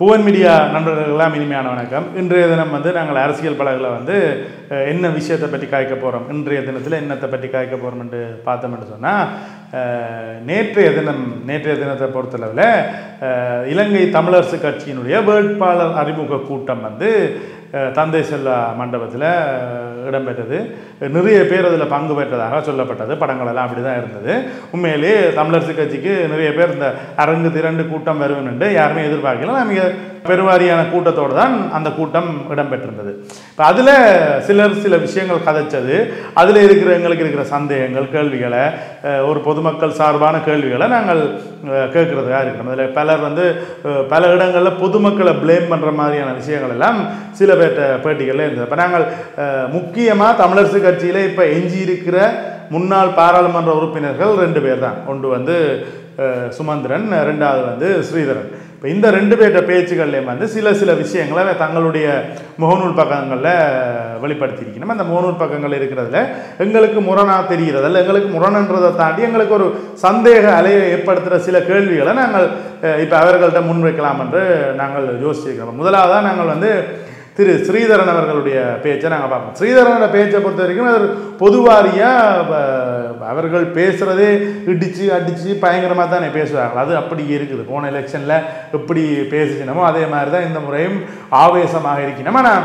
Bhuvan media நண்பர்களெல்லாம் இனிமையான வணக்கம். இன்றைய தினம் வந்து நாங்கள் அரசியல் பலகில் வந்து என்ன விஷயத்தை பற்றி காய்க்க போகிறோம் இன்றைய தினத்தில் என்னத்தை பற்றி காய்க்க போகிறோம் என்று பார்த்தோம்னு சொன்னால் நேற்றைய தினம் நேற்றைய தினத்தை பொறுத்தளவில் இலங்கை தமிழரசு கட்சியினுடைய வேட்பாளர் அறிமுக கூட்டம் வந்து தந்தை செல்லா மண்டபத்தில் இடம்பெற்றது. நிறைய பேர் அதில் பங்கு பெற்றதாக சொல்லப்பட்டது. படங்களெல்லாம் அப்படி தான் இருந்தது. உண்மையிலேயே தமிழரசு கட்சிக்கு நிறைய பேர் இந்த அரங்கு திரண்டு கூட்டம் வரும் என்று யாருமே எதிர்பார்க்கல. மிக பெருவாரியான கூட்டத்தோடு தான் அந்த கூட்டம் இடம்பெற்றிருந்தது. இப்போ அதில் சிலர் சில விஷயங்கள் கதைச்சது. அதில் இருக்கிற எங்களுக்கு இருக்கிற சந்தேகங்கள் கேள்விகளை ஒரு பொதுமக்கள் சார்பான கேள்விகளை நாங்கள் கேட்குறதுக்காக கேட்கறதுக்காக இருக்கிறோம் அதில் பலர் வந்து பல இடங்களில் பொதுமக்களை ப்ளேம் பண்ணுற மாதிரியான விஷயங்கள் எல்லாம் சில பேர்ட்ட பேட்டிகளில் இருந்தது. இப்போ நாங்கள் முக்கியமாக தமிழரசு கட்சியில் இப்போ எஞ்சி இருக்கிற முன்னாள் பாராளுமன்ற உறுப்பினர்கள் ரெண்டு பேர் தான் ஒன்று வந்து சுமந்திரன் ரெண்டாவது வந்து ஸ்ரீதரன். இப்போ இந்த ரெண்டு பேர்கிட்ட பேச்சுகள்லேயும் வந்து சில சில விஷயங்களை தங்களுடைய முகநூல் பக்கங்களில் வெளிப்படுத்தியிருக்கணும். அந்த முகநூல் பக்கங்கள் இருக்கிறதுல எங்களுக்கு முரணாக தெரிகிறதில்ல எங்களுக்கு முரணன்றதை தாண்டி எங்களுக்கு ஒரு சந்தேக அலையை ஏற்படுத்துகிற சில கேள்விகளை நாங்கள் இப்போ அவர்கள்ட்ட முன்வைக்கலாம் என்று நாங்கள் யோசிச்சிருக்கிறோம். முதலாவதாக நாங்கள் வந்து திரு ஸ்ரீதரன் அவர்களுடைய பேச்சை நாங்கள் பார்ப்போம். ஸ்ரீதரனோட பேச்சை பொறுத்த வரைக்கும் அவர் பொதுவாரியாக அவர்கள் பேசுகிறதே இடித்து அடித்து பயங்கரமாக தானே பேசுவாங்க அது அப்படி இருக்குது. போன எலெக்ஷனில் எப்படி பேசிச்சினமோ அதே மாதிரி தான் இந்த முறையும் ஆவேசமாக இருக்கணும் ஆனால்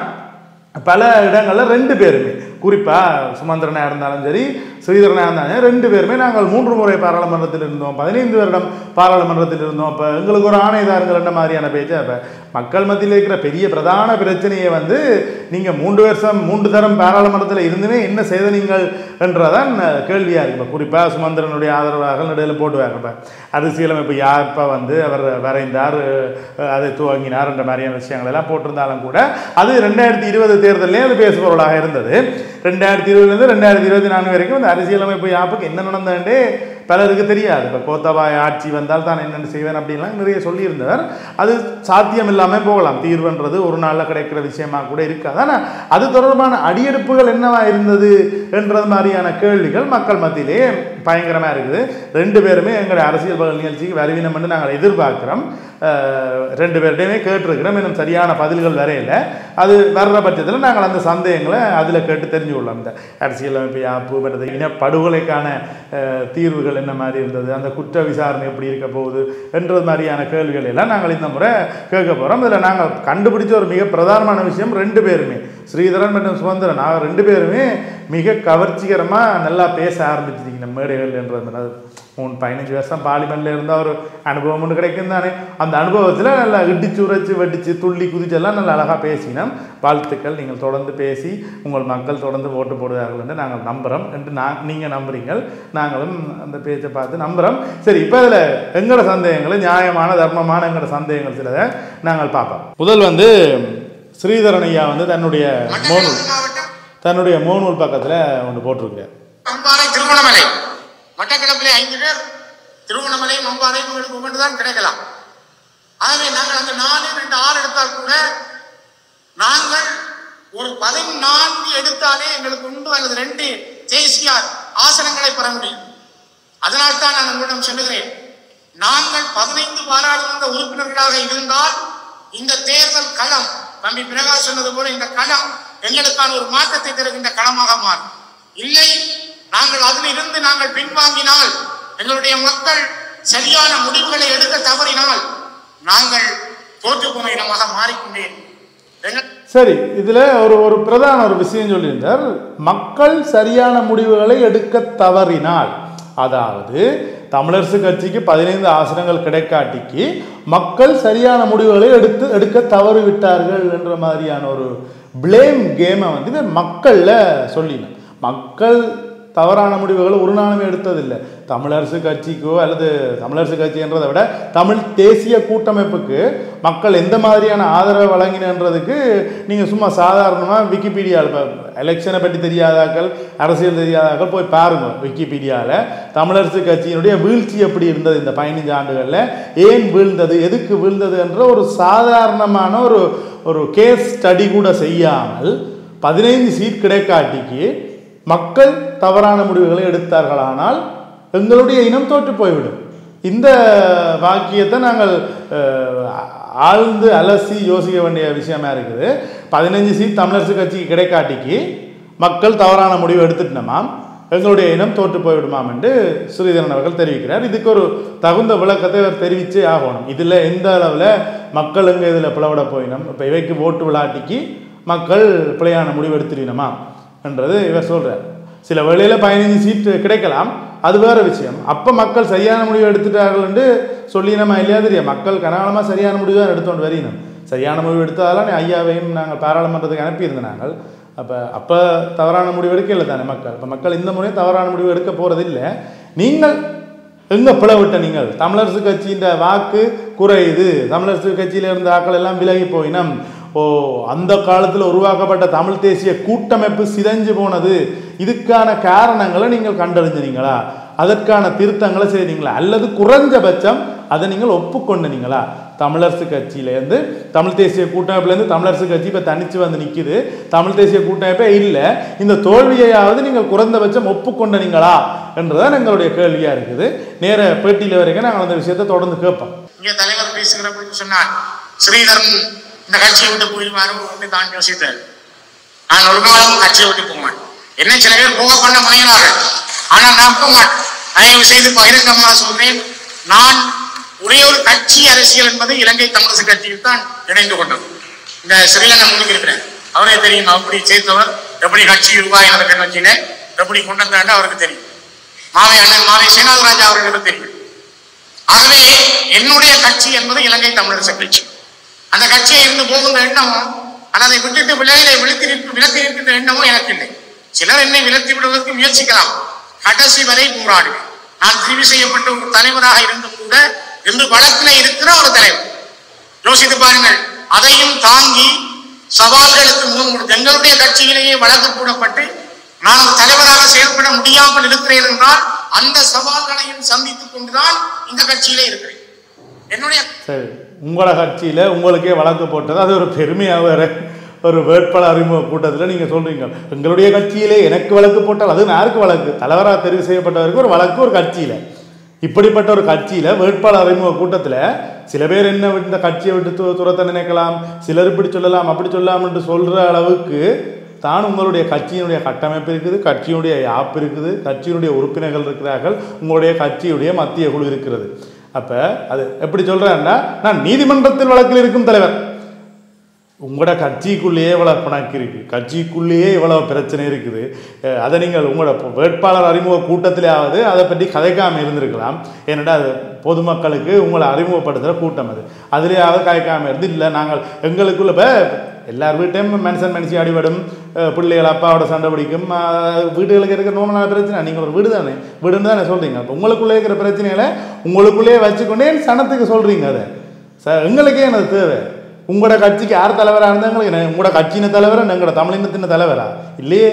பல இடங்களில் ரெண்டு பேருமே. குறிப்பாக சுமந்திரனாக இருந்தாலும் சரி ஸ்ரீதரனாக இருந்தாங்க. ரெண்டு பேருமே நாங்கள் மூன்று முறை பாராளுமன்றத்தில் இருந்தோம். பதினைந்து வருடம் பாராளுமன்றத்தில் இருந்தோம். இப்போ எங்களுக்கு ஒரு ஆணையதாரங்கள் என்ன மாதிரியான பேச்சு? அப்போ மக்கள் மத்தியில் இருக்கிற பெரிய பிரதான பிரச்சனையை வந்து நீங்கள் மூன்று வருஷம் மூன்று தரம் பாராளுமன்றத்தில் இருந்துமே என்ன செய்த நீங்கள் என்றதான் கேள்வியாக இருக்கு. இப்போ குறிப்பாக சுமந்திரனுடைய ஆதரவாக நடுவில் போட்டுவாங்க. இப்போ அரசியலமைப்பு யார் இப்போ வந்து அவர் வரைந்தார் அதை துவங்கினார் என்ற மாதிரியான விஷயங்கள் எல்லாம் போட்டிருந்தாலும் கூட அது ரெண்டாயிரத்தி இருபது தேர்தலே அது பேசுபொருளாக இருந்தது. ரெண்டாயிரத்தி இருபதுலேருந்து ரெண்டாயிரத்தி இருபத்தி நான்கு வரைக்கும் இந்த அரசியலமைப்பு யாப்புக்கு என்ன நடந்ததுன்றே பலருக்கு தெரியாது. இப்போ கோத்தபாய ஆட்சி வந்தால் தான் என்னென்ன செய்வேன் அப்படின்லாம் நிறைய சொல்லியிருந்தவர். அது சாத்தியம் இல்லாமல் போகலாம். தீர்வுன்றது ஒரு நாளில் கிடைக்கிற விஷயமா கூட இருக்காது. ஆனால் அது தொடர்பான அடியெடுப்புகள் என்னவா இருந்தது என்றது மாதிரியான கேள்விகள் மக்கள் மத்தியிலே பயங்கரமாக இருக்குது. ரெண்டு பேருமே எங்களுடைய அரசியல் பகல் நிகழ்ச்சிக்கு வருவினம் என்று நாங்கள் எதிர்பார்க்குறோம். ரெண்டு பேர்கிட்டையுமே கேட்டிருக்கிறோம். இன்னும் சரியான பதில்கள் வரையில. அது வர்ற பட்சத்தில் நாங்கள் அந்த சந்தேகங்களை அதில் கேட்டு தெரிஞ்சு கொள்ளலாம் இந்த அரசியலமைப்பு யாப்பு மற்றது இனப்படுகொலைக்கான தீர்வுகள் என்ன மாதிரி இருந்தது அந்த குற்ற விசாரணை எப்படி இருக்க போகுது என்றது மாதிரியான கேள்விகள் எல்லாம் நாங்கள் இந்த முறை கேட்க போகிறோம் இதில் நாங்கள் கண்டுபிடிச்ச ஒரு மிக பிரதானமான விஷயம் ரெண்டு பேருமே. ஸ்ரீதரன் மற்றும் சுதந்திரன் அவர் ரெண்டு பேருமே மிக கவர்ச்சிகரமாக நல்லா பேச ஆரம்பிச்சிருக்கீங்க மேடைகள் என்றது அது மூணு பதினஞ்சு வருஷம் பார்லிமெண்ட்ல இருந்தால் ஒரு அனுபவம் ஒன்று கிடைக்கும் தானே. அந்த அனுபவத்தில் நல்லா இடிச்சு உரைச்சு வெடிச்சு துள்ளி குதிச்செல்லாம் நல்லா அழகாக பேசினோம். வாழ்த்துக்கள். நீங்கள் தொடர்ந்து பேசி உங்கள் மக்கள் தொடர்ந்து ஓட்டு போடுவார்கள் என்று நாங்கள் நம்புகிறோம் என்று நான் நீங்கள் நம்புறீங்கள். நாங்களும் அந்த பேச்சை பார்த்து நம்புகிறோம் சரி இப்போ அதில் எங்களோட சந்தேகங்கள்? நியாயமான தர்மமான எங்களோட சந்தேகங்கள் சிலதை நாங்கள் பார்ப்போம். முதல் வந்து ஸ்ரீதரன் ஐயா வந்து தன்னுடைய மாவட்டம் தன்னுடைய மோனூல் பக்கத்தில் ஒன்று போட்டிருக்கு. அம்பாறை திருவண்ணாமலை. மட்டக்கிழப்பிலே ஐந்து பேர் திருவண்ணாமலை மம்பாறை உங்களுக்கு ஒவ்வொன்று தான் கிடைக்கலாம். ஆகவே நாங்கள் அந்த நாலு ரெண்டு ஆறு எடுத்தால் கூட நாங்கள் ஒரு பதினான்கு எடுத்தாலே எங்களுக்கு உண்டு அல்லது ரெண்டு தேசியார் ஆசனங்களை பெற முடியும். அதனால் தான் நான் உங்களிடம் சொல்லுகிறேன் நாங்கள் பதினைந்து பாராளுமன்ற உறுப்பினர்களாக இருந்தால் இந்த தேர்தல் களம் தம்பி பிரகாஷ் சொன்னது போல இந்த களம் எங்களுக்கான ஒரு மாற்றத்தை தருகின்ற களமாக மாறும். இல்லை நாங்கள் அதில் இருந்து நாங்கள் பின்வாங்கினால் எங்களுடைய மக்கள் சரியான முடிவுகளை எடுக்க தவறினால் நாங்கள் தோற்று போன இனமாக மாறிக்கொண்டே எங்கள் சரி இதில் ஒரு ஒரு பிரதான ஒரு விஷயம் சொல்லியிருந்தார். மக்கள் சரியான முடிவுகளை எடுக்க தவறினால் அதாவது தமிழரசு கட்சிக்கு பதினைந்து ஆசனங்கள் கிடைக்காட்டிக்கு மக்கள் சரியான முடிவுகளை எடுத்து எடுக்க தவறு விட்டார்கள் என்ற மாதிரியான ஒரு ப்ளேம் கேமை வந்து மக்களில் சொல்லினேன். மக்கள் தவறான முடிவுகளை ஒரு நாளுமே எடுத்ததில்லை. தமிழரசு கட்சிக்கோ அல்லது தமிழரசு கட்சின்றதை விட தமிழ் தேசிய கூட்டமைப்புக்கு மக்கள் எந்த மாதிரியான ஆதரவை வழங்கினன்றதுக்கு நீங்கள் சும்மா சாதாரணமாக விக்கிபீடியாவில் இப்போ எலெக்ஷனை பற்றி தெரியாதாக்கள் அரசியல் தெரியாதாக்கள் போய் பாருங்க விக்கிபீடியாவில் தமிழரசு கட்சியினுடைய வீழ்ச்சி எப்படி இருந்தது இந்த பதினஞ்சு ஆண்டுகளில்? ஏன் வீழ்ந்தது? எதுக்கு வீழ்ந்தது என்ற ஒரு சாதாரணமான ஒரு ஒரு கேஸ் ஸ்டடி கூட செய்யாமல் பதினைந்து சீட் கிடைக்காட்டிக்கு மக்கள் தவறான முடிவுகளை எடுத்தார்களானால் எங்களுடைய இனம் தோற்று போய்விடும். இந்த வாக்கியத்தை நாங்கள் ஆழ்ந்து அலசி யோசிக்க வேண்டிய விஷயமா இருக்குது. பதினஞ்சு சீட் தமிழரசு கட்சிக்கு கிடைக்காட்டிக்கு மக்கள் தவறான முடிவு எடுத்துட்டோமாம் எங்களுடைய இனம் தோற்று போய்விடுமாம் என்று ஸ்ரீதரன் அவர்கள் தெரிவிக்கிறார். இதுக்கு ஒரு தகுந்த விளக்கத்தை அவர் தெரிவிச்சே ஆகணும். இதில் எந்த அளவில் மக்கள் எங்கே இதில் பிளவிட போயினோம்? இப்போ இவைக்கு ஓட்டு விளாட்டிக்கு மக்கள் பிழையான முடிவு எடுத்துடணுமா என்றது இவர் சொல்கிறார் சில வேளையில் பதினைஞ்சு சீட்டு கிடைக்கலாம். அது வேற விஷயம். அப்போ மக்கள் சரியான முடிவு எடுத்துட்டார்கள் என்று சொல்லி நம்ம இல்லையா தெரியும் மக்கள் கனகாலமாக சரியான முடிவு தான் எடுத்துக்கொண்டு வரையணும் சரியான முடிவு எடுத்ததால ஐயாவையும் நாங்கள் பாராளுமன்றத்துக்கு அனுப்பியிருந்தோம் நாங்கள். அப்போ அப்போ தவறான முடிவு எடுக்கல தானே மக்கள். இப்போ மக்கள் இந்த முறையும் தவறான முடிவு எடுக்க போகிறதில்லை நீங்கள் எங்கே பிளவிட்ட நீங்கள்? தமிழரசு கட்சியின் வாக்கு குறையுது. தமிழரசு கட்சியில் இருந்த ஆக்கள் எல்லாம் விலகி போயினம். ஓ அந்த காலத்தில் உருவாக்கப்பட்ட தமிழ் தேசிய கூட்டமைப்பு சிதைஞ்சு போனது. இதுக்கான காரணங்களை நீங்கள் கண்டறிஞ்சினீங்களா? அதற்கான திருத்தங்களை செய்தீங்களா? அல்லது குறைஞ்சபட்சம் அதை நீங்கள் ஒப்புக்கொண்டனீங்களா தமிழரசு கட்சியிலேருந்து தமிழ் தேசிய கூட்டமைப்புலேருந்து தமிழரசு கட்சி இப்போ தனித்து வந்து நிற்கிது தமிழ் தேசிய கூட்டமைப்பே இல்லை. இந்த தோல்வியையாவது நீங்கள் குறைந்தபட்சம் ஒப்புக்கொண்டனீங்களா என்றுதான் எங்களுடைய கேள்வியாக இருக்குது. நேர பேட்டியில் வரைக்கும் நாங்கள் அந்த விஷயத்தை தொடர்ந்து கேட்போம். இங்கே தலைவர் பேசுகிற பொழுது சொன்னார் ஸ்ரீதரன் இந்த கட்சியை விட்டு போயிடுவாரு என்று தான் யோசித்தார் நான் ஒரு நாளும் கட்சியை விட்டு போக மாட்டேன் என்ன சில பேர் போக பண்ண முனைகிறார்கள் ஆனால் நான் போக மாட்டேன் தயவு செய்து பகிரங்கமாக சொல்றேன். நான் ஒரே ஒரு கட்சி அரசியல் என்பது இலங்கை தமிழரசு கட்சியில் தான் இணைந்து கொண்டது. இந்த ஸ்ரீலங்கா முடிஞ்சிருக்கிறேன் இருக்கிறேன். அவரே தெரியும் அப்படி சேர்த்தவர் எப்படி கட்சி ரூபாய் நடக்கிற கட்சியில எப்படி கொண்டு வந்தாண்டு அவருக்கு தெரியும். மாவை அண்ணன் மாவை சீனாதராஜா அவர்களுக்கு தெரியும். ஆகவே என்னுடைய கட்சி என்பது இலங்கை தமிழரசு கட்சி. அந்த கட்சியை இருந்து போகின்ற எண்ணமும் ஆனால் அதை விட்டுட்டு விலகில விழுத்தி விலத்தி இருக்கின்ற எண்ணமும் எனக்கு இல்லை. சிலர் என்னை விலத்தி விடுவதற்கு முயற்சிக்கலாம். கடைசி வரை போராடுவேன். நான் தெரிவு செய்யப்பட்ட ஒரு தலைவராக இருந்தும் கூட இன்று வழக்கில் இருக்கிற ஒரு தலைவர். யோசித்து பாருங்கள் அதையும் தாங்கி சவால்களுக்கு முகம் கொடுத்து எங்களுடைய கட்சியிலேயே வழக்கு கூடப்பட்டு நான் ஒரு தலைவராக செயல்பட முடியாமல் இருக்கிறேன் என்றால் அந்த சவால்களையும் சந்தித்துக் கொண்டுதான் இந்த கட்சியிலே இருக்கிறேன். என்னுடைய உங்களோட கட்சியில் உங்களுக்கே வழக்கு போட்டது. அது ஒரு பெருமையாக வேறு. ஒரு வேட்பாளர் அறிமுக கூட்டத்தில் நீங்கள் சொல்கிறீங்க எங்களுடைய கட்சியிலே எனக்கு வழக்கு போட்டால் அது யாருக்கு வழக்கு? தலைவராக தெரிவு செய்யப்பட்டவருக்கு ஒரு வழக்கு ஒரு கட்சியில். இப்படிப்பட்ட ஒரு கட்சியில் வேட்பாளர் அறிமுக கூட்டத்தில் சில பேர் என்ன விட்டு இந்த கட்சியை விட்டு துரத்த நினைக்கலாம். சிலர் இப்படி சொல்லலாம் அப்படி சொல்லலாம் என்று சொல்கிற அளவுக்கு தான் உங்களுடைய கட்சியினுடைய கட்டமைப்பு இருக்குது கட்சியினுடைய யாப் இருக்குது கட்சியினுடைய உறுப்பினர்கள் இருக்கிறார்கள் உங்களுடைய கட்சியுடைய மத்திய குழு இருக்கிறது. அப்போ அது எப்படி சொல்கிறேன்னா நான் நீதிமன்றத்தில் வழக்கில் இருக்கும் தலைவர். உங்களோட கட்சிக்குள்ளேயே இவ்வளோ பணக்கு இருக்குது கட்சிக்குள்ளேயே இவ்வளோ பிரச்சனை இருக்குது. அதை நீங்கள் உங்களோட வேட்பாளர் அறிமுக கூட்டத்திலேயாவது அதை பற்றி கதைக்காமல் இருந்திருக்கலாம். ஏன்னா அது பொதுமக்களுக்கு உங்களை அறிமுகப்படுத்துகிற கூட்டம் அது. அதுலேயாவது கதைக்காமல் இருந்து இல்லை நாங்கள் எங்களுக்குள்ள இப்போ எல்லார் வீட்டையும் மனுஷன் மனுஷி அடிபடும் பிள்ளைகள் அப்பாவோட சண்டை பிடிக்கும். வீடுகளுக்கு இருக்கிற நோமலான பிரச்சனை. நீங்கள் ஒரு வீடு தானே? வீடுன்னு தானே சொல்கிறீங்க அப்போ உங்களுக்குள்ளே இருக்கிற பிரச்சனைகளை உங்களுக்குள்ளேயே வச்சுக்கொண்டே சனத்துக்கு சொல்கிறீங்க அதை. ச எங்களுக்கே எனக்கு தேவை? உங்களோட கட்சிக்கு யார் தலைவராக இருந்தால் எங்களுக்கு என்ன உங்களோட கட்சியின தலைவரா எங்களோட தமிழினத்தின தலைவரா? இல்லையே.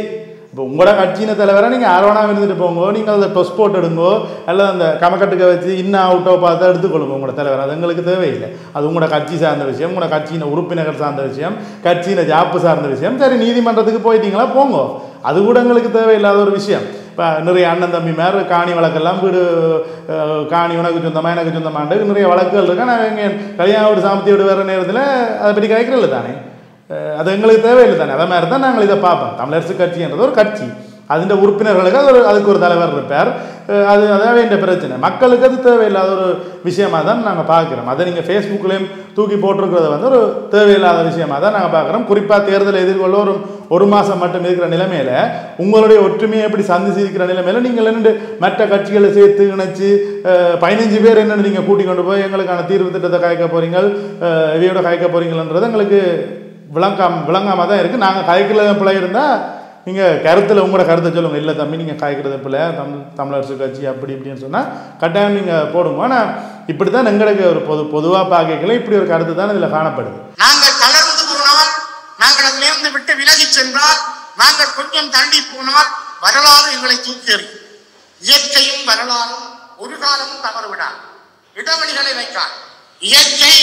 இப்போ உங்களோட கட்சியின தலைவரை நீங்கள் ஆர்வனாக இருந்துட்டு போங்கோ நீங்கள் அதை டொஸ் போட்டு எடுங்கோ அல்லது அந்த கமக்கட்டுக்க வச்சு இன்னும் அவுட்டோ பார்த்து எடுத்துக்கொள்ளுங்க உங்களோட தலைவர். அது எங்களுக்கு தேவையில்லை. அது உங்களோட கட்சி சார்ந்த விஷயம் உங்களோட கட்சியின் உறுப்பினர்கள் சார்ந்த விஷயம் கட்சியின் ஜாப்பு சார்ந்த விஷயம். சரி நீதிமன்றத்துக்கு போயிட்டீங்களா? போங்கோ. அது கூட எங்களுக்கு தேவையில்லாத ஒரு விஷயம். இப்போ நிறைய அண்ணன் தம்பி மேலே காணி வழக்கெல்லாம் வீடு காணி உனக்கு சொந்தமாக எனக்கு சொந்தமாண்டு நிறைய வழக்குகள் இருக்கு. நான் எங்கள் கல்யாண வீடு சாமத்தி வீடு வர நேரத்தில் அதை பற்றி கேட்கறதில்ல தானே? அது எங்களுக்கு தேவையில்லை தானே. அதே மாதிரி தான் நாங்கள் இதை பார்ப்போம். தமிழரசு கட்சின்றது ஒரு கட்சி. அதிൻ്റെ உறுப்பினர்களுக்கு அது ஒரு அதுக்கு ஒரு தலைவர் இருப்பார். அது அதான் வேண்டிய பிரச்சனை? மக்களுக்கு அது தேவையில்லாத ஒரு விஷயமா தான் நாங்கள் பார்க்குறோம். அதை நீங்கள் ஃபேஸ்புக்லேயும் தூக்கி போட்டிருக்கிறத வந்து ஒரு தேவையில்லாத விஷயமா தான் நாங்கள் பார்க்குறோம். குறிப்பாக தேர்தலை எதிர்கொள்ள ஒரு ஒரு மாதம் மட்டும் இருக்கிற நிலைமையில் உங்களுடைய ஒற்றுமையை எப்படி சந்திச்சு இருக்கிற நிலைமையில் நீங்கள் என்னென்று மற்ற கட்சிகளை சேர்த்து இணைச்சி பதினஞ்சு பேர் என்னென்னு நீங்கள் கூட்டி கொண்டு போய் எங்களுக்கான தீர்வு திட்டத்தை காய்க்க போகிறீங்க அஹ், இவையோட காய்க்க போகிறீங்கன்றது எங்களுக்கு விளங்காம விளங்காமல் தான் இருக்குது நாங்கள் காய்க்கல பிள்ளை இருந்தால் நீங்கள் கருத்தில் உங்களோட கருத்தை சொல்லுங்கள் இல்லை தம்பி நீங்கள் காய்க்கிறது பிள்ளை தமிழ் தமிழரசு கட்சி அப்படி இப்படின்னு சொன்னால் கட்டாயம் நீங்கள் போடுங்க. ஆனால் இப்படி தான் எங்களுக்கு ஒரு பொது பொதுவாக பார்க்கல இப்படி ஒரு கருத்து தான் இதில் காணப்படுது. நாங்கள் தளர்ந்து போனால் நாங்கள் அதிலிருந்து விட்டு விலகி சென்றால் நாங்கள் கொஞ்சம் தள்ளி போனால் வரலாறு எங்களை தூக்கி எறியும் இயற்கையும் வரலாறும் ஒரு காலமும் தவறு விடாது இடைவெளிகளை வைக்காது. இயற்கை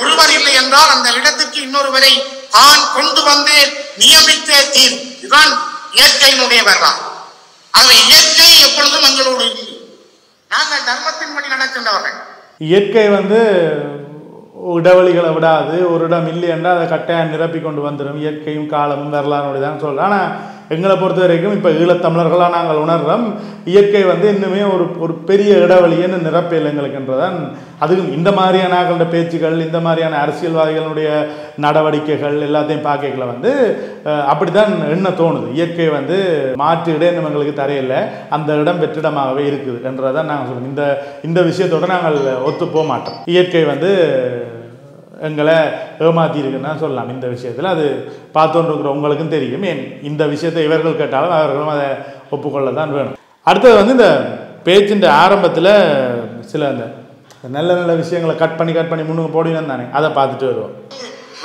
ஒருவர் இல்லை என்றால் அந்த இடத்துக்கு இன்னொருவரை தான் கொண்டு வந்து நியமித்தே தீரும் இதுதான் இயற்கையினுடைய வரலாறு ஆகவே இயற்கை எப்பொழுதும் எங்களோடு இல்லை. நாங்கள் தர்மத்தின்படி நடக்கின்றவர்கள். இயற்கை வந்து இடைவெளிகளை விடாது. ஒரு இடம் இல்லையென்றா அதை கட்டாயம் நிரப்பி கொண்டு வந்துடும் இயற்கையும் காலமும் வரலாறு தான் சொல்கிறேன் ஆனால் எங்களை பொறுத்த வரைக்கும் இப்போ ஈழத்தமிழர்களாக நாங்கள் உணர்கிறோம் இயற்கை வந்து இன்னுமே ஒரு ஒரு பெரிய இடைவெளின்னு நிரப்பையில் எங்களுக்குன்றதான். அதுவும் இந்த மாதிரியான ஆக்களோட பேச்சுகள் இந்த மாதிரியான அரசியல்வாதிகளுடைய நடவடிக்கைகள் எல்லாத்தையும் பார்க்கல வந்து அப்படி தான் என்ன தோணுது. இயற்கை வந்து மாற்று இடம் எங்களுக்கு தரையில்லை அந்த இடம் வெற்றிடமாகவே இருக்குது என்றதான் நாங்கள் சொல்லுவோம் இந்த இந்த விஷயத்தோட நாங்கள் ஒத்து போக மாட்டோம் இயற்கை வந்து எங்களை ஏமாத்தியிருக்குன்னு சொல்லலாம். இந்த விஷயத்தில் அது பார்த்துட்டு இருக்கிற உங்களுக்கும் தெரியும். ஏன்? இந்த விஷயத்தை இவர்கள் கேட்டாலும் அவர்களும் அதை ஒப்புக்கொள்ள தான் வேணும். அடுத்தது வந்து இந்த பேச்சின் ஆரம்பத்தில் சில அந்த நல்ல நல்ல விஷயங்களை கட் பண்ணி கட் பண்ணி முன்னுக்கு போடணும் தானே. அதை பார்த்துட்டு வருவோம்.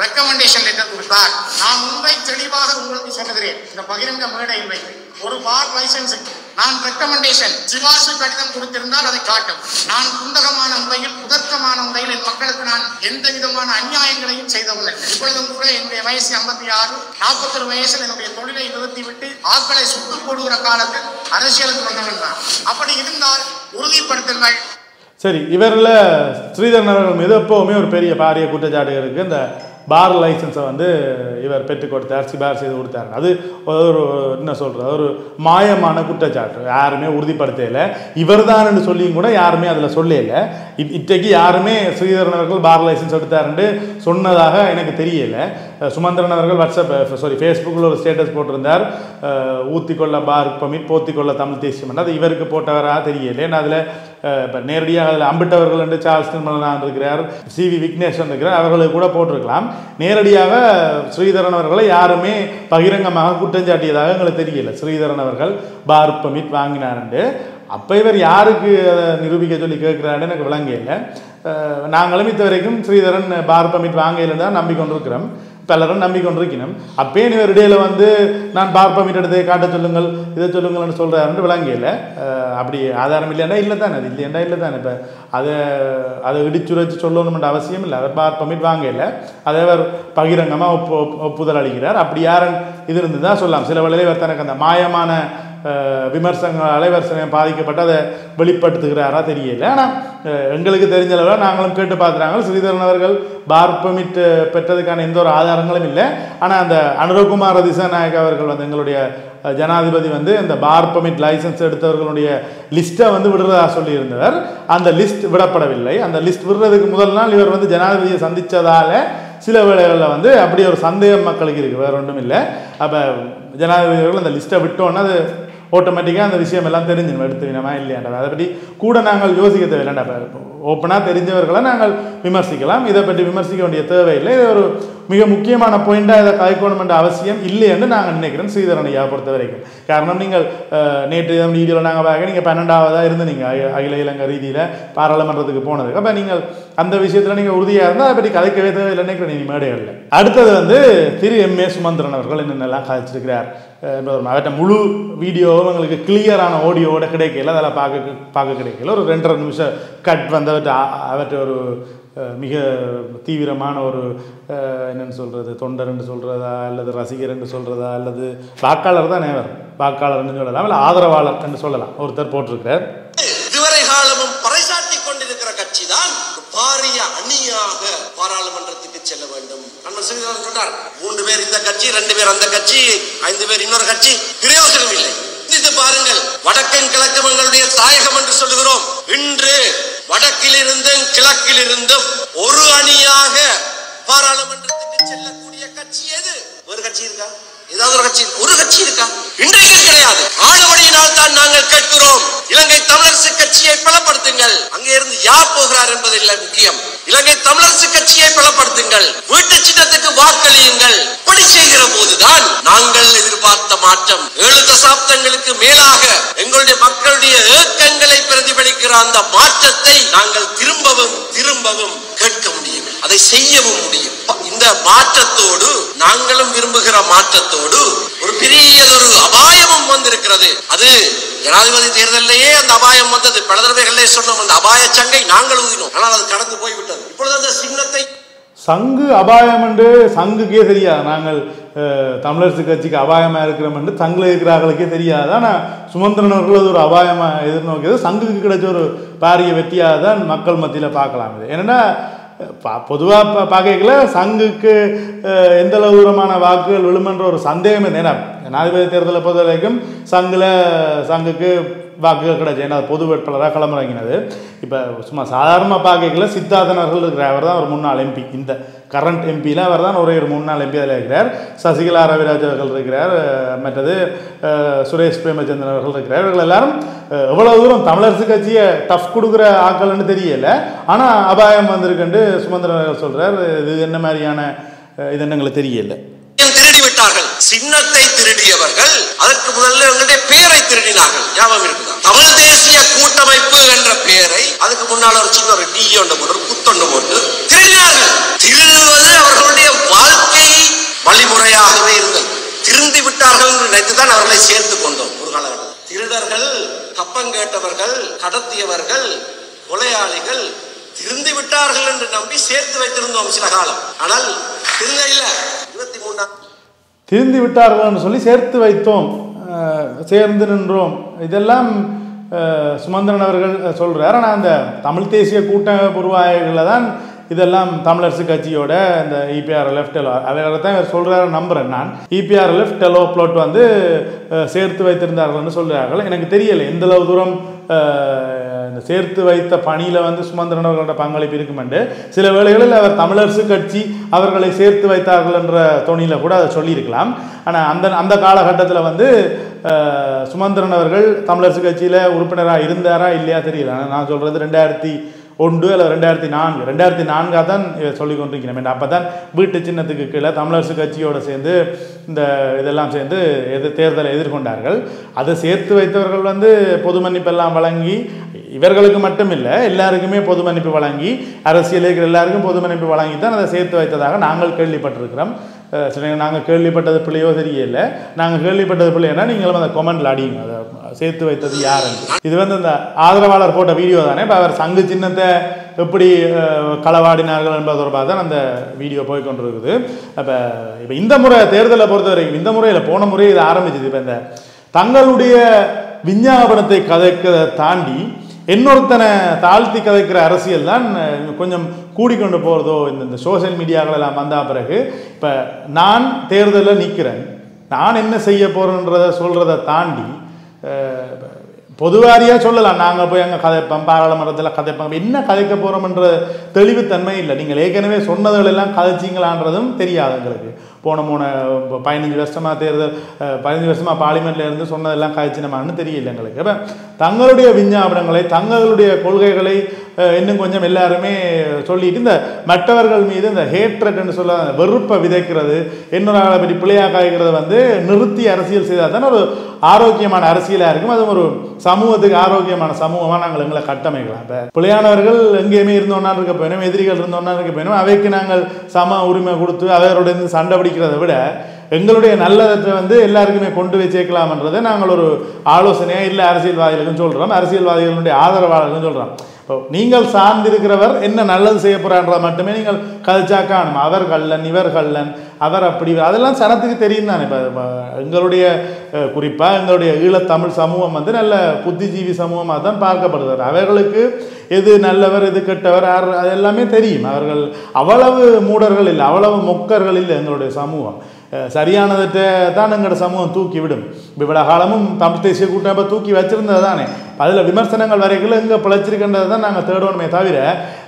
ரெக்கமெண்டேஷன் லெட்டர் கொடுத்தார். நான் முன்பை தெளிவாக உங்களுக்கு சொல்லுகிறேன் இந்த பகிரங்க மேடையில் வைத்து ஒரு பார் லைசன்ஸுக்கு நான் ரெக்கமெண்டேஷன் சிவாசு கடிதம் கொடுத்திருந்தால் அதை காட்டும். நான் குந்தகமான முறையில் உதர்க்கமான முறையில் என் மக்களுக்கு நான் எந்த விதமான அநியாயங்களையும் செய்தவில்லை. இப்பொழுதும் கூட என்னுடைய வயசு ஐம்பத்தி ஆறு நாற்பத்தொரு வயசில் என்னுடைய தொழிலை நிறுத்திவிட்டு ஆட்களை சுட்டு போடுகிற காலத்தில் அரசியலுக்கு வந்தவன் அப்படி இருந்தால் உறுதிப்படுத்துங்கள். சரி இவரில் ஸ்ரீதரன் அவர்கள் மீது எப்போவுமே ஒரு பெரிய பாரிய குற்றச்சாட்டு இருக்குது இந்த பார் லைசன்ஸை வந்து இவர் பெற்றுக் கொடுத்தார் சிபார் செய்து கொடுத்தார். அது ஒரு என்ன சொல்கிறது ஒரு மாயமான குற்றச்சாட்டு. யாருமே உறுதிப்படுத்தலை. இவர் தான் சொல்லியும் கூட யாருமே அதில் சொல்லலை. இ- இன்றைக்கு யாருமே ஸ்ரீதரன் அவர்கள் பார் லைசன்ஸ் எடுத்தாருன்னு சொன்னதாக எனக்கு தெரியலை. சுமந்திரன் அவர்கள் வாட்ஸ்அப் சாரி ஃபேஸ்புக்கில் ஒரு ஸ்டேட்டஸ் போட்டிருந்தார். ஊத்திக்கொள்ள பார் பமிட் போத்திக்கொள்ள தமிழ் தேசியம் அது இவருக்கு போட்டவராக தெரியலை. ஏன்னா அதில் இப்போ நேரடியாக அதில் அம்பிட்டவர்கள் என்று சார்ல்ஸ் நிர்மலன் இருக்கிறார். சி வி விக்னேஷன் இருக்கிறார் அவர்களுக்கு கூட போட்டிருக்கலாம். நேரடியாக ஸ்ரீதரன் அவர்களை யாருமே பகிரங்கமாக குற்றஞ்சாட்டியதாக எங்களுக்கு தெரியல. ஸ்ரீதரன் அவர்கள் பார் பமிட் என்று. அப்போ இவர் யாருக்கு அதை நிரூபிக்க சொல்லி கேட்குறாருன்னு எனக்கு விளங்க இல்லை. நாங்களும் இது வரைக்கும் ஸ்ரீதரன் பார் பமிட் வாங்கல தான் நம்பிக்கொண்டிருக்கிறோம். பலரும் நம்பிக்கொண்டிருக்கணும். அப்பயே இவர் இடையில வந்து நான் பார் பமிட் எடுத்து காட்ட சொல்லுங்கள் இதை சொல்லுங்கள்னு சொல்கிறாருன்னு விளங்கியில். அப்படி ஆதாரம் இல்லைன்னா இல்லை தானே அது இல்லையாண்டா இல்லை தானே இப்போ அதை அதை இடிச்சுரைச்சு சொல்லணும்ன்ற அவசியம் இல்லை. அதை பார் பமிட் வாங்கல. அதை அவர் பகிரங்கமாக ஒப்பு ஒப்புதல் அளிக்கிறார். அப்படி யாரும் இது இருந்து தான் சொல்லலாம். சில வேளையில இவர் தனக்கு அந்த மாயமான விமர்சனங்கள் அலைவரிசனம் பாதிக்கப்பட்டு அதை வெளிப்படுத்துகிறாரா தெரியல. ஆனால் எங்களுக்கு தெரிஞ்ச அளவில் நாங்களும் கேட்டு பார்த்துறாங்க ஸ்ரீதரன் அவர்கள் பார் பெர்மிட் பெற்றதுக்கான எந்த ஒரு ஆதாரங்களும் இல்லை. ஆனால் அந்த அனுரகுமார திசாநாயக் அவர்கள் வந்து எங்களுடைய ஜனாதிபதி வந்து இந்த பார் பெர்மிட் லைசன்ஸ் எடுத்தவர்களுடைய லிஸ்ட்டை வந்து விடுறதா சொல்லியிருந்தவர். அந்த லிஸ்ட் விடப்படவில்லை. அந்த லிஸ்ட் விடுறதுக்கு முதல் நாள் இவர் வந்து ஜனாதிபதியை சந்தித்ததால் சில வேளைகளில் வந்து அப்படி ஒரு சந்தேகம் மக்களுக்கு இருக்குது வேற ஒன்றும் இல்லை. அப்போ ஜனாதிபதி அவர்கள் அந்த லிஸ்ட்டை விட்டோன்னா அது ஆட்டோமேட்டிக்காக அந்த விஷயம் எல்லாம் தெரிஞ்சிடும் எடுத்து வினமா இல்லையாண்டா அதை பற்றி கூட நாங்கள் யோசிக்க தேவையில்லைண்டா ஓப்பனாக தெரிஞ்சவர்களை நாங்கள் விமர்சிக்கலாம். இதை பற்றி விமர்சிக்க வேண்டிய தேவையில்லை. இது ஒரு மிக முக்கியமான பாயிண்டாக இதை கலைக்கணும் என்ற அவசியம் இல்லை என்று நாங்கள் நினைக்கிறோம் ஸ்ரீதரன் பொறுத்த வரைக்கும் காரணம் நீங்கள் நேற்று வீடியோவில் நாங்கள் பார்க்க நீங்கள் பன்னெண்டாவதாக இருந்து நீங்கள் அகில இலங்கை ரீதியில் பாராளுமன்றத்துக்கு போனதுக்கு. அப்போ நீங்கள் அந்த விஷயத்தில் நீங்கள் உறுதியாக இருந்தால் அதை பற்றி கலைக்கவே தேவையில்லை நினைக்கிறேன். நீ மேடைகளில். அடுத்தது வந்து திரு எம் ஏ சுமந்திரன் அவர்கள் என்னென்னலாம் கதைச்சிருக்கிறார் அவர்கிட்ட முழு வீடியோவும் எங்களுக்கு கிளியரான ஆடியோவோட கிடைக்கல. அதெல்லாம் பார்க்க பார்க்க கிடைக்கல. ஒரு ரெண்டரை நிமிஷம் கட் வந்து அவர்கிட்ட அவர்கிட்ட ஒரு மிக தீவிரமான ஒரு என்னென்னு சொல்கிறது தொண்டர்ன்னு சொல்கிறதா அல்லது ரசிகர்ன்னு சொல்கிறதா அல்லது வாக்காளர் தான் நேவர் வாக்காளர்னு சொல்லலாம். இல்லை ஆதரவாளர் என்று சொல்லலாம். ஒருத்தர் போட்டிருக்கிறார் இதுவரை காலமும் பறைசாற்றிக் கொண்டிருக்கிற கட்சி தான் பாரிய அணியாக பாராளுமன்றத்துக்கு செல்ல வேண்டும் அண்ணன் சிறிதரன் சொன்னார் மூன்று பேர் இந்த கட்சி ரெண்டு பேர் அந்த கட்சி ஐந்து பேர் இன்னொரு கட்சி பிரயோஜனம் இல்லை. சிந்தித்து பாருங்கள் வடக்கன் கிழக்கும் எங்களுடைய தாயகம் என்று சொல்லுகிறோம். இன்று வடக்கிலிருந்தும் கிழக்கிலிருந்தும் ஒரு அணியாக பாராளுமன்றத்துக்கு செல்லக்கூடிய கட்சி எது? ஒரு கட்சி இருக்கா? ஏதாவது ஒரு கட்சி ஒரு கட்சி இருக்கா? இன்றைக்கு கிடையாது. ஆளுமணியினால் தான் நாங்கள் கேட்கிறோம். இலங்கை தமிழரசு கட்சியை பலப்படுத்துங்கள். அங்கே இருந்து யார் போகிறார் என்பதில்லை முக்கியம். இலங்கை தமிழரசு கட்சியை பலப்படுத்துங்கள். வீட்டு சின்னத்துக்கு வாக்களியுங்கள். இப்படி செய்கிற போதுதான் நாங்கள் எதிர்பார்த்த மாற்றம். ஏழு தசாப்தங்களுக்கு மேலாக எங்களுடைய மக்களுடைய ஏக்கங்களை பிரதிபலிக்கிற அந்த மாற்றத்தை நாங்கள் திரும்பவும் திரும்பவும் கேட்க முடியும் அதை செய்யவும் முடியும் இந்த மாற்றத்தோடு நாங்களும் விரும்புகிற மாற்றத்தோடு ஒரு பெரியதொரு அபாயமும் வந்திருக்கிறது. அது ஜனாதிபதி தேர்தலிலேயே அந்த அபாயம் வந்தது. பல தடவைகளே சொன்னோம் அந்த அபாய சங்கை நாங்கள் ஊதினோம். ஆனால் அது கடந்து போய்விட்டது. இப்பொழுது அந்த சின்னத்தை சங்கு அபாயம் என்று சங்குக்கே தெரியாது. நாங்கள் தமிழரசு கட்சிக்கு அபாயமாக இருக்கிறோம் என்று சங்கில் இருக்கிறார்களுக்கே தெரியாது. ஆனால் சுமந்திரன் அவர்கள் அது ஒரு அபாயமாக எதிர்நோக்கியது. சங்குக்கு கிடைச்ச ஒரு பாரிய வெற்றியாக தான் மக்கள் மத்தியில் பார்க்கலாம் இது என்னென்னா பா பொதுவாக இப்போ பார்க்கல சங்குக்கு எந்த அளவு தூரமான வாக்குகள் விழுமன்ற ஒரு சந்தேகமே நேரம் ஜனாதிபதி தேர்தலை பொறுத்த வரைக்கும் சங்கில் சங்குக்கு வாக்குகள் கிடைச்சு ஏன்னா பொது வேட்பாளராக களமிறங்கினது. இப்போ சும்மா சாதாரணமாக பார்க்கல சித்தார்த்தனர்கள் இருக்கிற அவர் தான் ஒரு முன்னாள் எம்பி. இந்த கரண்ட் எம்பியில் அவர் தான் ஒரே ஒரு முன்னாள் எம்பி அதில் இருக்கிறார். சசிகலா ரவிராஜ் அவர்கள் இருக்கிறார். மற்றது சுரேஷ் பிரேமச்சந்திரன் அவர்கள் இருக்கிறார். இவர்கள் எல்லாரும் எவ்வளோ எவ்வளவு தூரம் தமிழரசு கட்சியை டஃப் கொடுக்குற ஆக்கள்னு தெரியல. ஆனால் அபாயம் வந்திருக்குன்ட்டு சுமந்திரன் அவர்கள் சொல்கிறார் இது என்ன மாதிரியான இது என்ன எங்களுக்கு சின்னத்தை திருடியவர்கள் அதற்கு முதல்ல எங்களுடைய பேரை திருடினார்கள். ஞாபகம் இருக்குதா? தமிழ் தேசிய கூட்டமைப்பு என்ற பெயரை அதுக்கு முன்னால் ஒரு சின்ன ஒரு டி ஒன்று போட்டு குத்தொண்டு போட்டு திருடினார்கள். திருடுவது அவர்களுடைய வாழ்க்கை வழிமுறையாகவே இருந்தது. திருந்தி விட்டார்கள் என்று நினைத்துதான் அவர்களை சேர்த்துக் கொண்டோம். ஒரு காலகட்டத்தில் திருடர்கள் கப்பம் கேட்டவர்கள் கடத்தியவர்கள் கொலையாளிகள் திருந்தி விட்டார்கள் என்று நம்பி சேர்த்து வைத்திருந்தோம் சில காலம். ஆனால் திருந்த இல்லை. திருந்தி விட்டார்கள்னு சொல்லி சேர்த்து வைத்தோம். சேர்ந்து நின்றோம். இதெல்லாம் சுமந்திரன் அவர்கள் சொல்கிறார் ஆனால் அந்த தமிழ் தேசிய கூட்டமைப்புருவாய்களில் தான் இதெல்லாம் தமிழரசு கட்சியோட இந்த இபிஆர் லெஃப்ட் எலோ அவரை தான் இவர் சொல்கிறாரு நம்புகிறேன் நான். இபிஆர் லெஃப்ட் எலோ ப்ளோட் வந்து சேர்த்து வைத்திருந்தார்கள்னு சொல்கிறார்கள் எனக்கு தெரியலை எந்த அளவு தூரம் சேர்த்து வைத்த பணியில் வந்து சுமந்திரன் அவர்களோட பங்களிப்பு இருக்குமெண்டு சில வேளைகளில் அவர் தமிழரசு கட்சி அவர்களை சேர்த்து வைத்தார்கள் என்ற தொனியில் கூட அதை சொல்லியிருக்கலாம். ஆனால் அந்த அந்த காலகட்டத்தில் வந்து சுமந்திரன் அவர்கள் தமிழரசு கட்சியில் உறுப்பினராக இருந்தாரா இல்லையா தெரியல. நான் சொல்கிறது ரெண்டாயிரத்தி ஒன்று அல்லது ரெண்டாயிரத்தி நான்கு. ரெண்டாயிரத்தி நான்காக தான் இதை சொல்லி கொண்டிருக்கிறேன் அப்போ தான் வீட்டு சின்னத்துக்கு கீழே தமிழரசு கட்சியோடு சேர்ந்து இந்த இதெல்லாம் சேர்ந்து எது தேர்தலை எதிர்கொண்டார்கள். அதை சேர்த்து வைத்தவர்கள் வந்து பொது மன்னிப்பெல்லாம் வழங்கி இவர்களுக்கு மட்டும் இல்லை எல்லாருக்குமே பொது மன்னிப்பு வழங்கி அரசியல் இருக்கிற எல்லாருக்கும் பொது மன்னிப்பு வழங்கி தான் அதை சேர்த்து வைத்ததாக நாங்கள் கேள்விப்பட்டிருக்கிறோம். அஹ் சில நாங்கள் கேள்விப்பட்டது பிள்ளையோ தெரியல. நாங்கள் கேள்விப்பட்டது பிள்ளைன்னா நீங்களும் அந்த கொமெண்டில் அடியுங்க. அதை சேர்த்து வைத்தது யாருன்னு. இது வந்து இந்த ஆதரவாளர் போட்ட வீடியோ தானே. இப்போ அவர் சங்கு சின்னத்தை எப்படி களவாடினார்கள் என்பது தொடர்பாக தான் அந்த வீடியோ போய் கொண்டிருக்குது. அப்போ இப்போ இந்த முறை தேர்தலை பொறுத்த வரைக்கும் இந்த முறையில் போன முறையை இது ஆரம்பிச்சது. இப்போ இந்த தங்களுடைய விஞ்ஞாபனத்தை கதைக்கிறதை தாண்டி இன்னொருத்தனை தாழ்த்தி கதைக்கிற அரசியல் தான் கொஞ்சம் கூடிக்கொண்டு போகிறதோ இந்த இந்த சோஷியல் மீடியாக்கள் எல்லாம் பிறகு இப்போ நான் தேர்தலில் நிற்கிறேன் நான் என்ன செய்ய போகிறேன்றத சொல்கிறத தாண்டி பொதுவாரியாக சொல்லலாம். நாங்கள் போய் அங்கே கதைப்போம் பாராளுமன்றத்தில் கதைப்போம். என்ன கதைக்க போகிறோம்ன்ற தெளிவுத்தன்மை இல்லை. நீங்கள் ஏற்கனவே சொன்னதுகள் எல்லாம் கதைச்சிங்களான்றதும் தெரியாது எங்களுக்கு. போன மூணு இப்போ பதினஞ்சு வருஷமாக தேர்தல் பதினஞ்சு வருஷமாக பார்லிமெண்ட்டில் இருந்து சொன்னதெல்லாம் காய்ச்சினமான்னு தெரியல எங்களுக்கு. அப்போ தங்களுடைய விஞ்ஞாபனங்களை தங்களுடைய கொள்கைகளை இன்னும் கொஞ்சம் எல்லாருமே சொல்லிட்டு இந்த மற்றவர்கள் மீது இந்த ஹேட்ரட்னு சொல்ல வெறுப்பை விதைக்கிறது இன்னொரு ஆளை பற்றி பிள்ளையாக காய்க்கிறது வந்து நிறுத்தி அரசியல் செய்தால் தானே ஒரு ஆரோக்கியமான அரசியலாக இருக்கும். அது ஒரு சமூகத்துக்கு ஆரோக்கியமான சமூகமாக நாங்கள் எங்களை கட்டமைக்கலாம். இப்போ பிள்ளையானவர்கள் எங்கேயுமே இருந்தோன்னா இருக்க போயிடும் எதிரிகள் இருந்தோன்னா இருக்க போயிடும். அவைக்கு நாங்கள் சம உரிமை கொடுத்து அவரோட இருந்து சண்டை பிடிக்கிறத விட எங்களுடைய நல்லதை வந்து எல்லாருக்குமே கொண்டு போய் சேர்க்கலாம்ன்றதை நாங்கள் ஒரு ஆலோசனையாக இல்லை அரசியல்வாதிகளுக்கும் சொல்கிறோம் அரசியல்வாதிகளுடைய ஆதரவாளர்களும் சொல்கிறோம் இப்போ நீங்கள் சார்ந்திருக்கிறவர் என்ன நல்லது செய்ய போகிறான்றதை மட்டுமே நீங்கள் கதைச்சா காணும்? அவர் கள்ளன் இவர் கள்ளன் அவர் அப்படி அதெல்லாம் சனத்துக்கு தெரியும் தானே. இப்போ எங்களுடைய குறிப்பாக எங்களுடைய ஈழத்தமிழ் சமூகம் வந்து நல்ல புத்திஜீவி சமூகமாக தான் பார்க்கப்படுகிறது. அவர்களுக்கு எது நல்லவர் எது கெட்டவர் யார் அது எல்லாமே தெரியும். அவர்கள் அவ்வளவு மூடர்கள் இல்லை அவ்வளவு மொக்கர்கள் இல்லை எங்களுடைய சமூகம். சரியானதை தான் எங்களோட சமூகம் தூக்கி விடும் இப்போ இவ்வளோ காலமும் தமிழ் தேசிய கூட்டமைப்பை தூக்கி வச்சிருந்தது தானே? அதில் விமர்சனங்கள் வரைக்கும் எங்கே பிழைச்சிருக்கின்றதை தான் நாங்கள் தேடணுமே தவிர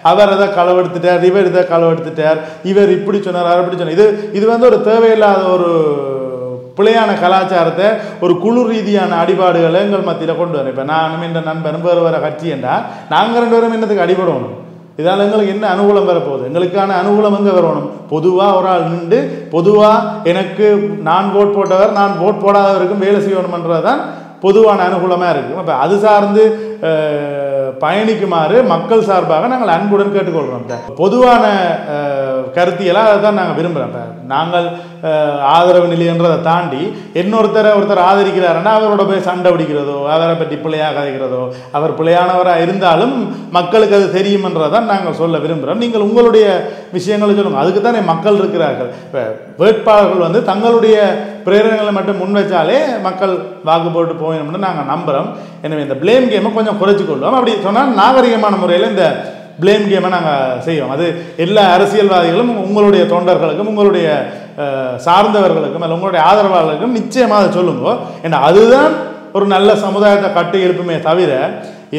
அவர் இதை களவெடுத்துட்டார் இவர் இதை களவெடுத்துட்டார் இவர் இப்படி சொன்னார் அவர் இப்படி சொன்னார். இது இது வந்து ஒரு தேவையில்லாத ஒரு பிழையான கலாச்சாரத்தை ஒரு குழு ரீதியான அடிபாடுகளை எங்கள் மத்தியில் கொண்டு வரேன் இப்போ நானும் இந்த நண்பன் வேறு வேறு கட்சி என்றால் நாங்கள் ரெண்டு பேரும் என்னத்துக்கு அடிபடணும் இதால் எங்களுக்கு என்ன அனுகூலம் வரப்போகுது? எங்களுக்கான அனுகூலம் எங்கே வரணும்? பொதுவாக ஒரு ஆள் நின்று பொதுவாக எனக்கு நான் ஓட் போட்டவர் நான் ஓட் போடாதவருக்கும் வேலை செய்யணுமன்றது தான் பொதுவான அனுகூலமாக இருக்கும் அப்போ அது சார்ந்து பயணிக்குமாறு மக்கள் சார்பாக நாங்கள் அன்புடன் கேட்டுக்கொள்கிறோம். பொதுவான கருத்தியெல்லாம் அதை தான் நாங்கள் விரும்புகிறோம் இப்போ நாங்கள் ஆதரவு நிலையன்றதை தாண்டி இன்னொருத்தரை ஒருத்தர் ஆதரிக்கிறாருன்னா அவரோட போய் சண்டை பிடிக்கிறதோ அவரை பற்றி பிள்ளையாக கதைக்கிறதோ அவர் பிள்ளையானவராக இருந்தாலும் மக்களுக்கு அது தெரியுமன்றதை தான் நாங்கள் சொல்ல விரும்புகிறோம் நீங்கள் உங்களுடைய விஷயங்களை சொல்லுங்கள் அதுக்கு தானே மக்கள் இருக்கிறார்கள். இப்போ வேட்பாளர்கள் வந்து தங்களுடைய பிரேரணைகளை மட்டும் முன் வச்சாலே மக்கள் வாக்கு போட்டு போயிடும்னு நாங்கள் நம்புகிறோம் எனவே இந்த ப்ளேம் கேமை கொஞ்சம் குறைச்சிக்கொள்வோம் அப்படி சொன்னால் நாகரிகமான முறையில் இந்த ப்ளேம் கேமை நாங்கள் செய்வோம். அது எல்லா அரசியல்வாதிகளும் உங்களுடைய தொண்டர்களுக்கும் உங்களுடைய சார்ந்தவர்களுக்கும் அல்ல உங்களுடைய ஆதரவாளர்களுக்கும் நிச்சயமாக அதை சொல்லுங்க. ஏன்னா அதுதான் ஒரு நல்ல சமுதாயத்தை கட்டி எழுப்புமே தவிர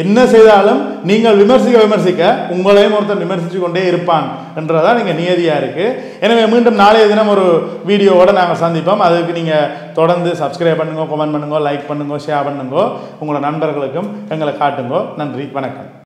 என்ன செய்தாலும் நீங்கள் விமர்சிக்க விமர்சிக்க உங்களையும் ஒருத்தர் விமர்சித்து கொண்டே இருப்பான் என்றதான் நீங்கள் நியதியாக இருக்குது எனவே மீண்டும் நாளைய தினம் ஒரு வீடியோவோட நாங்கள் சந்திப்போம். அதுக்கு நீங்கள் தொடர்ந்து சப்ஸ்கிரைப் பண்ணுங்க கமெண்ட் பண்ணுங்க லைக் பண்ணுங்க ஷேர் பண்ணுங்க. உங்களோட நண்பர்களுக்கும் எங்களை காட்டுங்க. நன்றி வணக்கம்.